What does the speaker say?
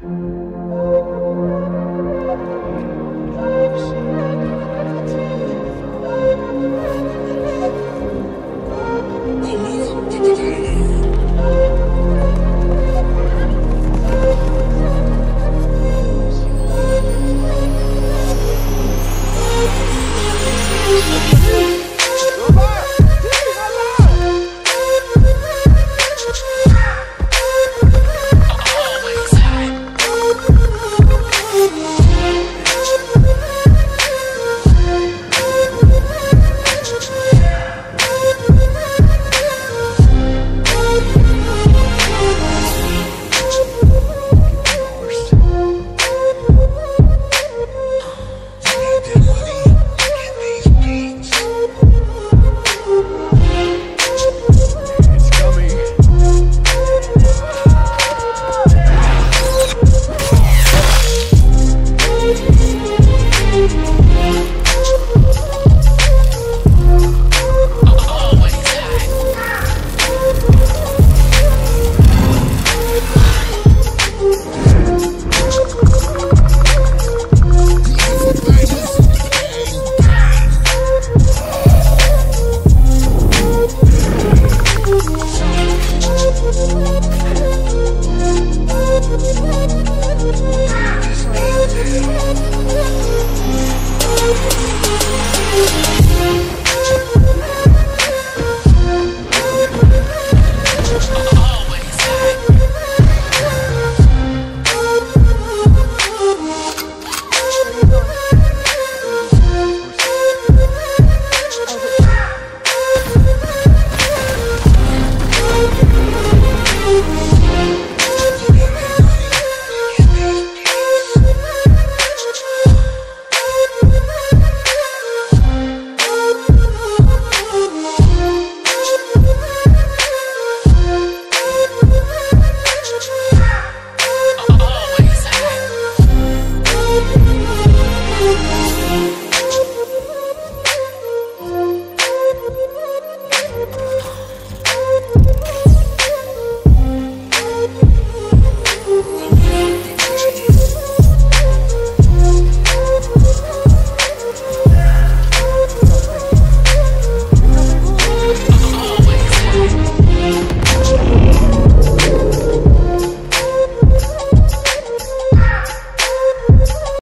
Oh.